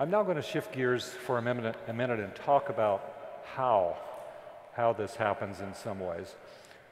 I'm now going to shift gears for a minute, a minute and talk about how, how this happens in some ways.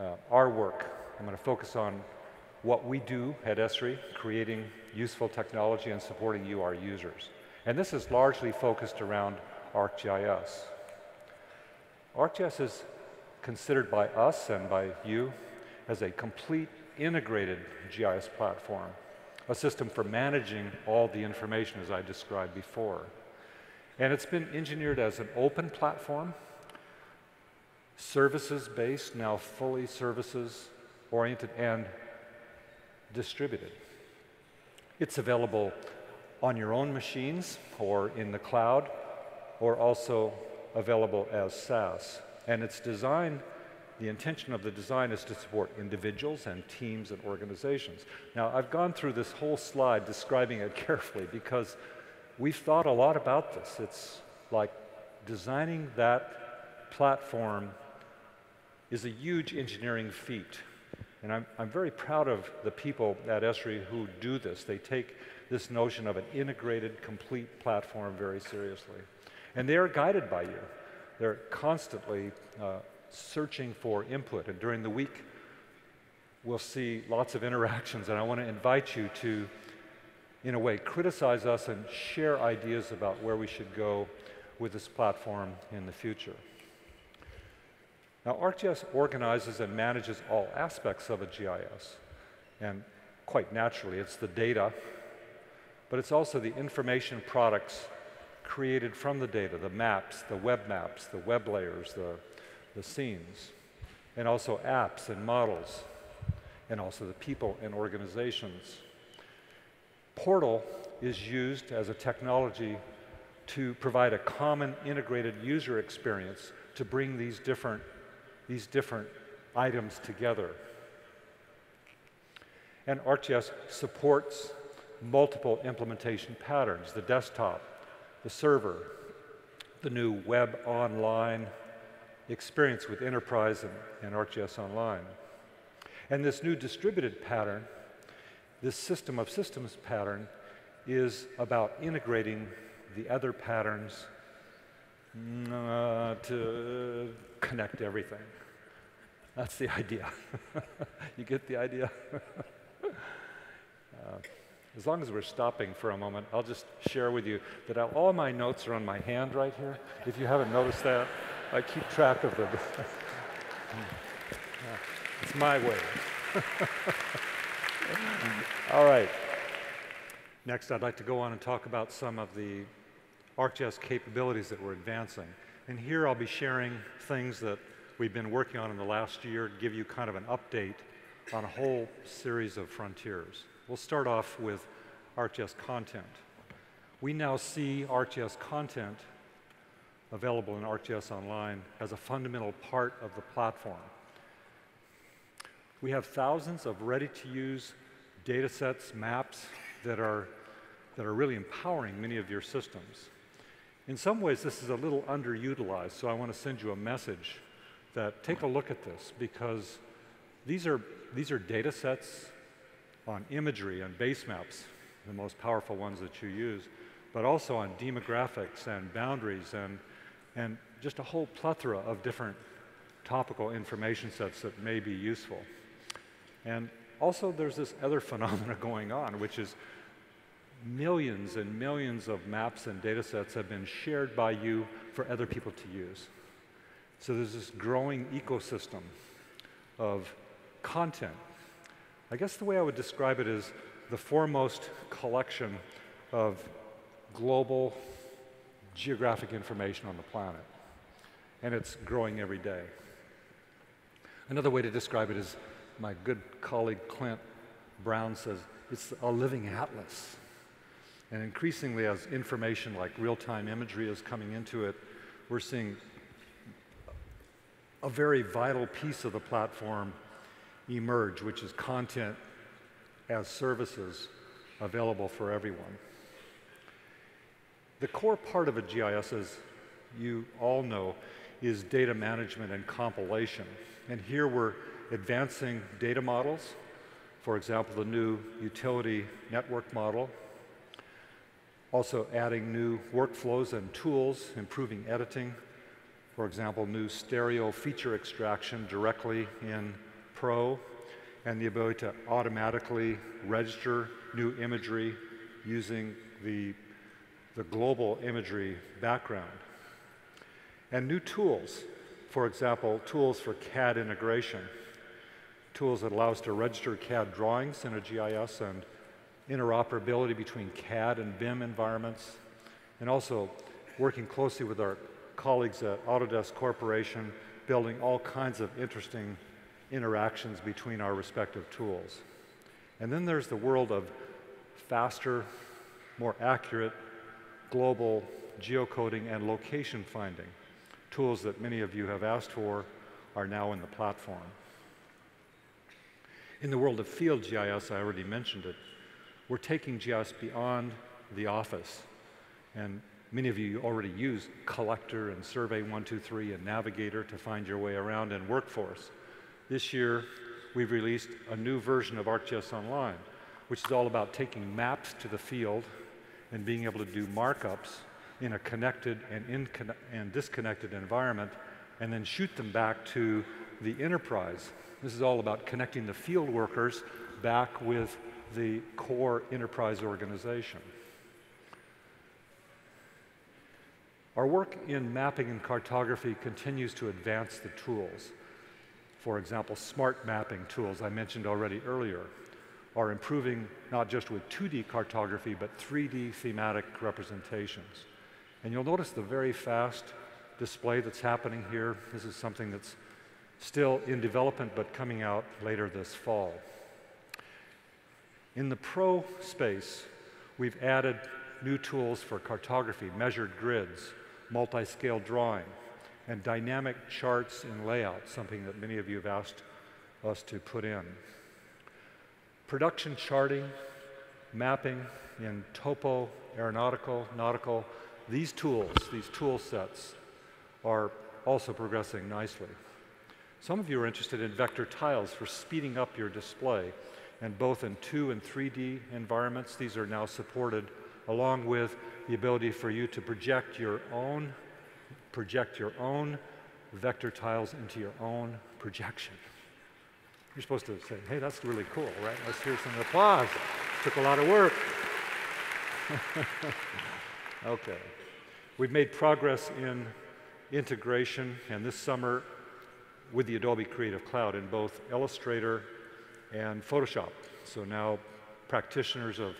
Uh, our work, I'm going to focus on what we do at Esri, creating useful technology and supporting you, our users. And this is largely focused around ArcGIS. ArcGIS is considered by us and by you as a complete integrated GIS platform, a system for managing all the information as I described before. And it's been engineered as an open platform, services-based, now fully services-oriented and distributed. It's available on your own machines or in the cloud or also available as SaaS. And it's designed, the intention of the design is to support individuals and teams and organizations. Now, I've gone through this whole slide describing it carefully because we've thought a lot about this. It's like designing that platform is a huge engineering feat. And I'm, I'm very proud of the people at Esri who do this. They take this notion of an integrated, complete platform very seriously. And they are guided by you. They're constantly uh, searching for input. And during the week, we'll see lots of interactions. And I want to invite you to, in a way, criticize us and share ideas about where we should go with this platform in the future. Now, ArcGIS organizes and manages all aspects of a GIS. And quite naturally, it's the data, but it's also the information products created from the data, the maps, the web maps, the web layers, the, the scenes, and also apps and models, and also the people and organizations. Portal is used as a technology to provide a common integrated user experience to bring these different these different items together. And ArcGIS supports multiple implementation patterns, the desktop, the server, the new web online experience with Enterprise and, and ArcGIS Online. And this new distributed pattern, this system of systems pattern, is about integrating the other patterns uh, to connect everything. That's the idea. you get the idea? uh, as long as we're stopping for a moment, I'll just share with you that all my notes are on my hand right here. If you haven't noticed that, I keep track of them. it's my way. all right. Next, I'd like to go on and talk about some of the ArcGIS capabilities that we're advancing. And here I'll be sharing things that we've been working on in the last year to give you kind of an update on a whole series of frontiers. We'll start off with ArcGIS content. We now see ArcGIS content available in ArcGIS Online as a fundamental part of the platform. We have thousands of ready-to-use data sets, maps that are, that are really empowering many of your systems. In some ways, this is a little underutilized, so I want to send you a message that take a look at this because these are, these are data sets on imagery and base maps, the most powerful ones that you use, but also on demographics and boundaries and, and just a whole plethora of different topical information sets that may be useful. And also there's this other phenomena going on, which is millions and millions of maps and data sets have been shared by you for other people to use. So there's this growing ecosystem of content. I guess the way I would describe it is the foremost collection of global geographic information on the planet. And it's growing every day. Another way to describe it is my good colleague Clint Brown says it's a living atlas. And increasingly, as information like real time imagery is coming into it, we're seeing a very vital piece of the platform emerge, which is content as services available for everyone. The core part of a GIS, as you all know, is data management and compilation. And here we're advancing data models. For example, the new utility network model. Also adding new workflows and tools, improving editing. For example, new stereo feature extraction directly in Pro, and the ability to automatically register new imagery using the, the global imagery background. And new tools, for example, tools for CAD integration, tools that allow us to register CAD drawings in a GIS and interoperability between CAD and BIM environments, and also working closely with our colleagues at Autodesk Corporation, building all kinds of interesting interactions between our respective tools. And then there's the world of faster, more accurate, global geocoding and location finding. Tools that many of you have asked for are now in the platform. In the world of field GIS, I already mentioned it, we're taking GIS beyond the office. And many of you already use Collector and Survey 123 and Navigator to find your way around in Workforce. This year, we've released a new version of ArcGIS Online, which is all about taking maps to the field and being able to do markups in a connected and, and disconnected environment and then shoot them back to the enterprise. This is all about connecting the field workers back with the core enterprise organization. Our work in mapping and cartography continues to advance the tools. For example, smart mapping tools I mentioned already earlier are improving not just with 2D cartography, but 3D thematic representations. And you'll notice the very fast display that's happening here. This is something that's still in development, but coming out later this fall. In the pro space, we've added new tools for cartography, measured grids, multi-scale drawing, and dynamic charts and layouts, something that many of you have asked us to put in. Production charting, mapping in topo, aeronautical, nautical, these tools, these tool sets, are also progressing nicely. Some of you are interested in vector tiles for speeding up your display and both in 2 and 3D environments. These are now supported along with the ability for you to project your own project your own vector tiles into your own projection. You're supposed to say, hey, that's really cool, right? Let's hear some applause. Took a lot of work. okay. We've made progress in integration, and this summer with the Adobe Creative Cloud in both Illustrator and Photoshop. So now practitioners of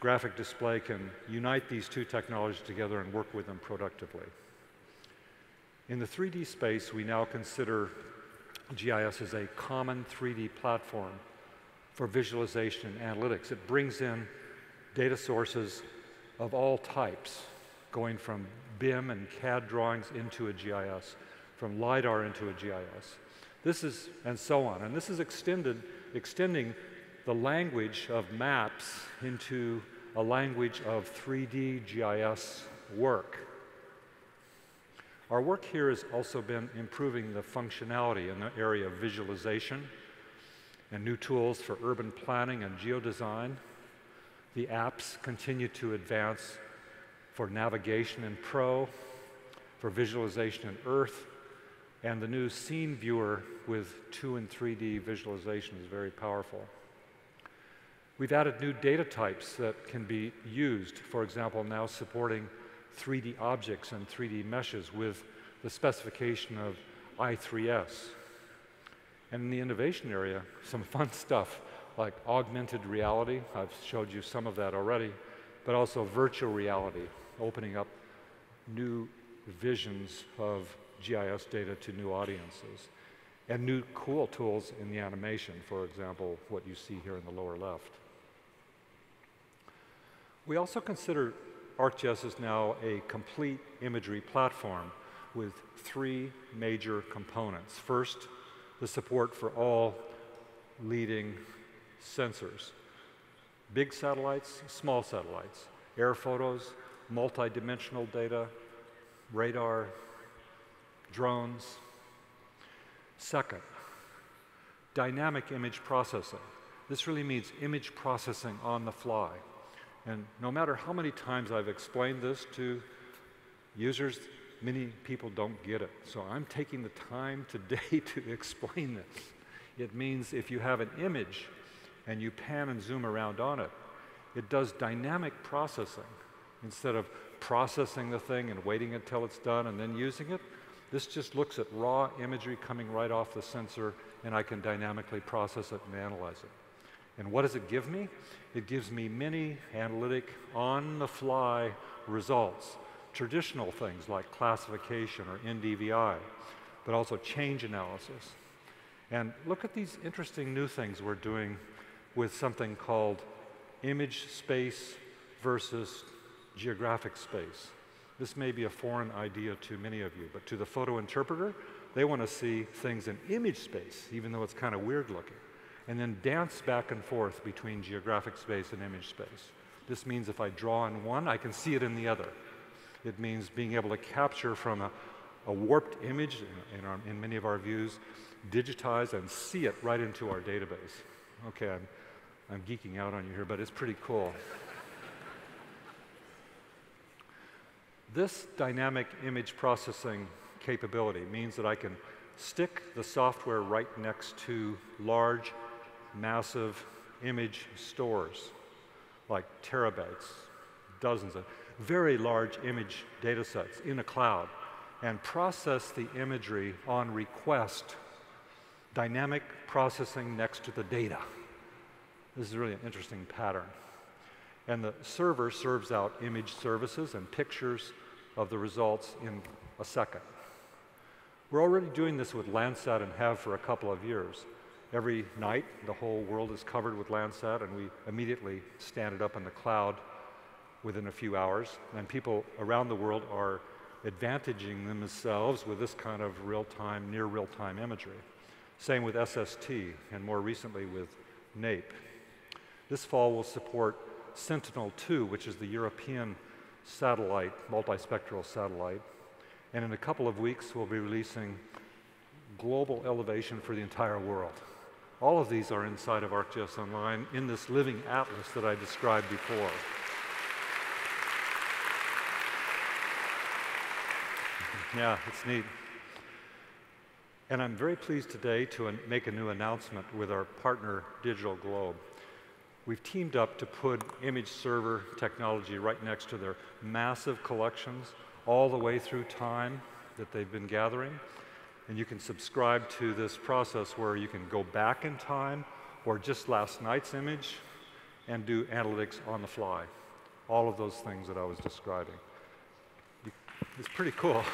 graphic display can unite these two technologies together and work with them productively. In the 3D space, we now consider GIS is a common 3D platform for visualization and analytics. It brings in data sources of all types, going from BIM and CAD drawings into a GIS, from LiDAR into a GIS. This is, and so on. And this is extended extending the language of maps into a language of 3D GIS work. Our work here has also been improving the functionality in the area of visualization and new tools for urban planning and geodesign. The apps continue to advance for navigation in Pro, for visualization in Earth, and the new scene viewer with 2 and 3D visualization is very powerful. We've added new data types that can be used, for example, now supporting 3D objects and 3D meshes with the specification of I3S. And in the innovation area, some fun stuff like augmented reality. I've showed you some of that already, but also virtual reality, opening up new visions of GIS data to new audiences. And new cool tools in the animation, for example, what you see here in the lower left. We also consider ArcGIS is now a complete imagery platform with three major components. First, the support for all leading sensors. Big satellites, small satellites, air photos, multidimensional data, radar, drones. Second, dynamic image processing. This really means image processing on the fly. And no matter how many times I've explained this to users, many people don't get it. So I'm taking the time today to explain this. It means if you have an image and you pan and zoom around on it, it does dynamic processing. Instead of processing the thing and waiting until it's done and then using it, this just looks at raw imagery coming right off the sensor and I can dynamically process it and analyze it. And what does it give me? It gives me many analytic, on the fly results. Traditional things like classification or NDVI, but also change analysis. And look at these interesting new things we're doing with something called image space versus geographic space. This may be a foreign idea to many of you, but to the photo interpreter, they want to see things in image space, even though it's kind of weird looking, and then dance back and forth between geographic space and image space. This means if I draw in one, I can see it in the other. It means being able to capture from a, a warped image in, in, our, in many of our views, digitize and see it right into our database. Okay, I'm, I'm geeking out on you here, but it's pretty cool. This dynamic image processing capability means that I can stick the software right next to large, massive image stores, like terabytes, dozens of very large image data sets in a cloud, and process the imagery on request, dynamic processing next to the data. This is really an interesting pattern. And the server serves out image services and pictures of the results in a second. We're already doing this with Landsat and have for a couple of years. Every night, the whole world is covered with Landsat, and we immediately stand it up in the cloud within a few hours. And people around the world are advantaging themselves with this kind of real time, near real time imagery. Same with SST, and more recently with NAIP. This fall, we'll support Sentinel 2, which is the European satellite, multispectral satellite. And in a couple of weeks, we'll be releasing global elevation for the entire world. All of these are inside of ArcGIS Online in this living atlas that I described before. yeah, it's neat. And I'm very pleased today to make a new announcement with our partner, Digital Globe. We've teamed up to put image server technology right next to their massive collections all the way through time that they've been gathering. And you can subscribe to this process where you can go back in time or just last night's image and do analytics on the fly. All of those things that I was describing. It's pretty cool.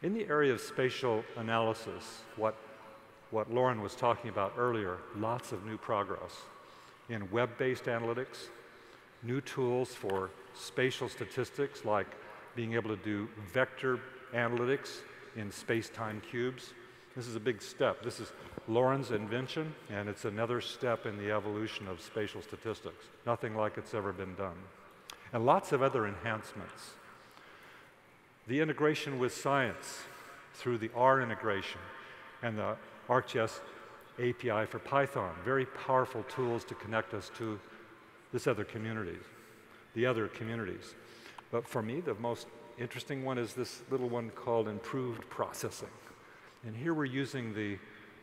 In the area of spatial analysis, what, what Lauren was talking about earlier, lots of new progress. In web-based analytics, new tools for spatial statistics like being able to do vector analytics in space-time cubes. This is a big step. This is Lauren's invention, and it's another step in the evolution of spatial statistics. Nothing like it's ever been done. And lots of other enhancements. The integration with science through the R integration and the ArcGIS API for Python, very powerful tools to connect us to this other community, the other communities. But for me, the most interesting one is this little one called improved processing. And here we're using the,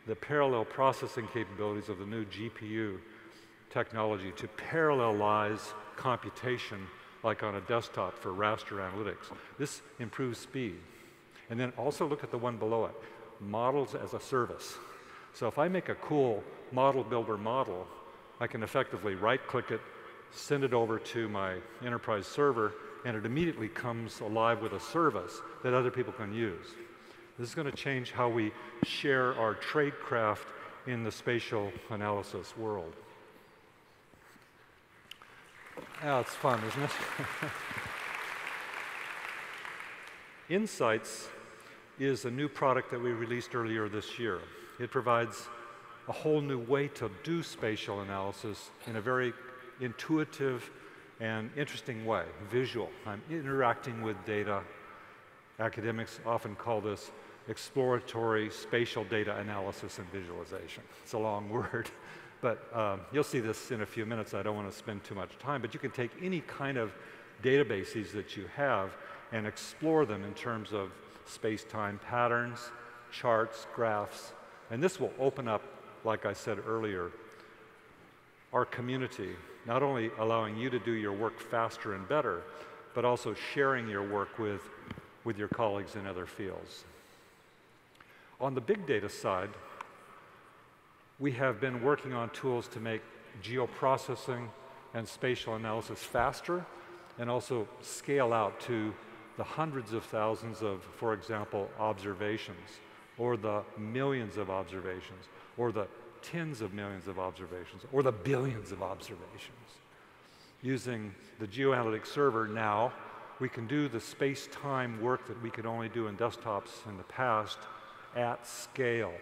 the parallel processing capabilities of the new GPU technology to parallelize computation like on a desktop for raster analytics. This improves speed. And then also look at the one below it, models as a service. So if I make a cool model builder model, I can effectively right-click it, send it over to my enterprise server, and it immediately comes alive with a service that other people can use. This is going to change how we share our tradecraft in the spatial analysis world. Yeah, it's fun, isn't it? Insights is a new product that we released earlier this year. It provides a whole new way to do spatial analysis in a very intuitive and interesting way, visual. I'm interacting with data. Academics often call this exploratory spatial data analysis and visualization. It's a long word, but um, you'll see this in a few minutes. I don't want to spend too much time, but you can take any kind of databases that you have and explore them in terms of space-time patterns, charts, graphs, and this will open up, like I said earlier, our community, not only allowing you to do your work faster and better, but also sharing your work with, with your colleagues in other fields. On the big data side, we have been working on tools to make geoprocessing and spatial analysis faster and also scale out to the hundreds of thousands of, for example, observations, or the millions of observations, or the tens of millions of observations, or the billions of observations. Using the GeoAnalytics server now, we can do the space-time work that we could only do in desktops in the past at scale,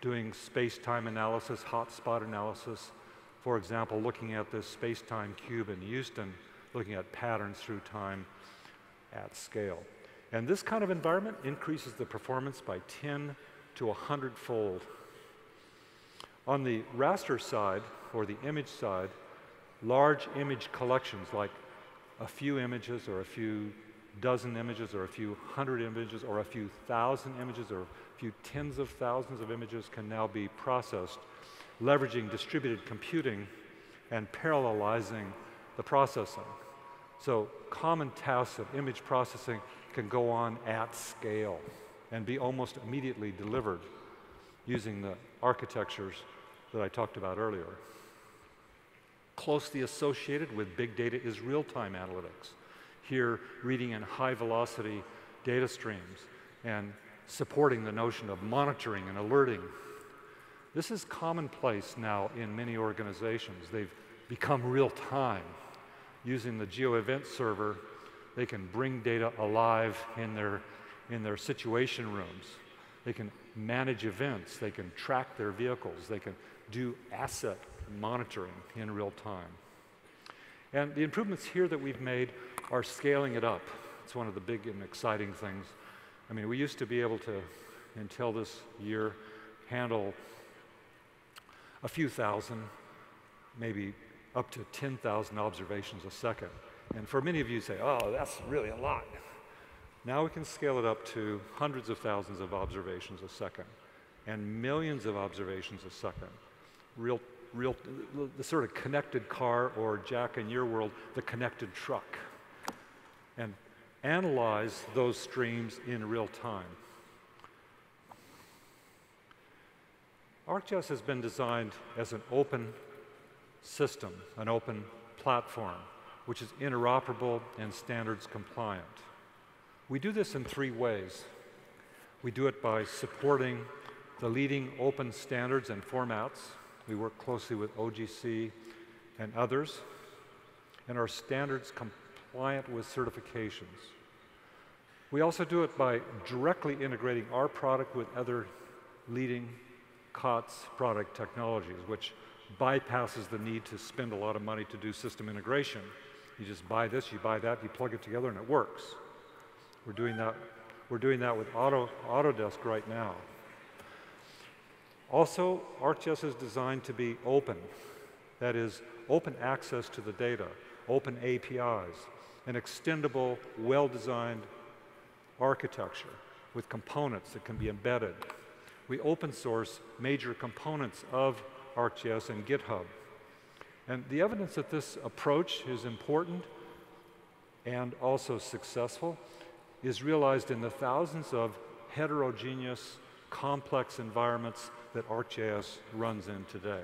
doing space-time analysis, hotspot analysis, for example, looking at this space-time cube in Houston, looking at patterns through time at scale. And this kind of environment increases the performance by 10 to 100 fold. On the raster side, or the image side, large image collections like a few images or a few dozen images or a few hundred images or a few thousand images or a few tens of thousands of images can now be processed, leveraging distributed computing and parallelizing the processing. So common tasks of image processing can go on at scale and be almost immediately delivered using the architectures that I talked about earlier. Closely associated with big data is real-time analytics. Here, reading in high velocity data streams and supporting the notion of monitoring and alerting. This is commonplace now in many organizations. They've become real time. Using the GeoEvent server, they can bring data alive in their, in their situation rooms. They can manage events. They can track their vehicles. They can do asset monitoring in real time. And the improvements here that we've made are scaling it up. It's one of the big and exciting things. I mean, we used to be able to, until this year, handle a few thousand, maybe up to 10,000 observations a second. And for many of you say, oh, that's really a lot. Now we can scale it up to hundreds of thousands of observations a second and millions of observations a second. Real, real, the sort of connected car, or Jack, in your world, the connected truck. And analyze those streams in real time. ArcGIS has been designed as an open system, an open platform, which is interoperable and standards compliant. We do this in three ways. We do it by supporting the leading open standards and formats. We work closely with OGC and others, and our standards compliant with certifications. We also do it by directly integrating our product with other leading COTS product technologies, which bypasses the need to spend a lot of money to do system integration. You just buy this, you buy that, you plug it together, and it works. We're doing that, we're doing that with Auto, Autodesk right now. Also, ArcGIS is designed to be open. That is, open access to the data, open APIs, an extendable, well-designed architecture with components that can be embedded. We open source major components of ArcGIS and GitHub. And the evidence that this approach is important and also successful is realized in the thousands of heterogeneous, complex environments that ArcGIS runs in today.